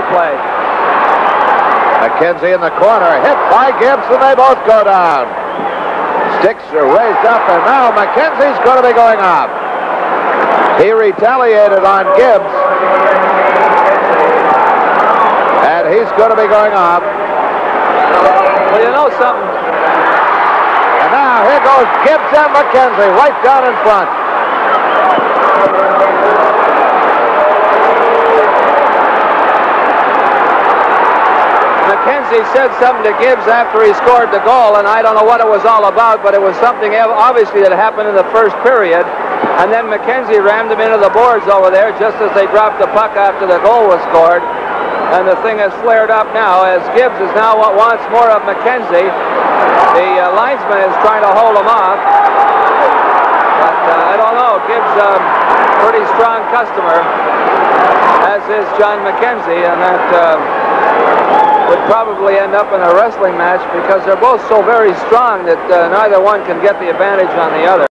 double play. McKenzie in the corner, hit by Gibbs, and they both go down. Sticks are raised up, and now McKenzie's going to be going up. He retaliated on Gibbs. And he's going to be going up. Well, you know something. And now here goes Gibbs and McKenzie right down in front. McKenzie said something to Gibbs after he scored the goal, and I don't know what it was all about, but it was something obviously that happened in the first period. And then McKenzie rammed him into the boards over there just as they dropped the puck after the goal was scored. And the thing has flared up now as Gibbs is now what wants more of McKenzie. The uh, linesman is trying to hold him off. But uh, I don't know. Gibbs a um, pretty strong customer, as is John McKenzie, and that uh, would probably end up in a wrestling match because they're both so very strong that uh, neither one can get the advantage on the other.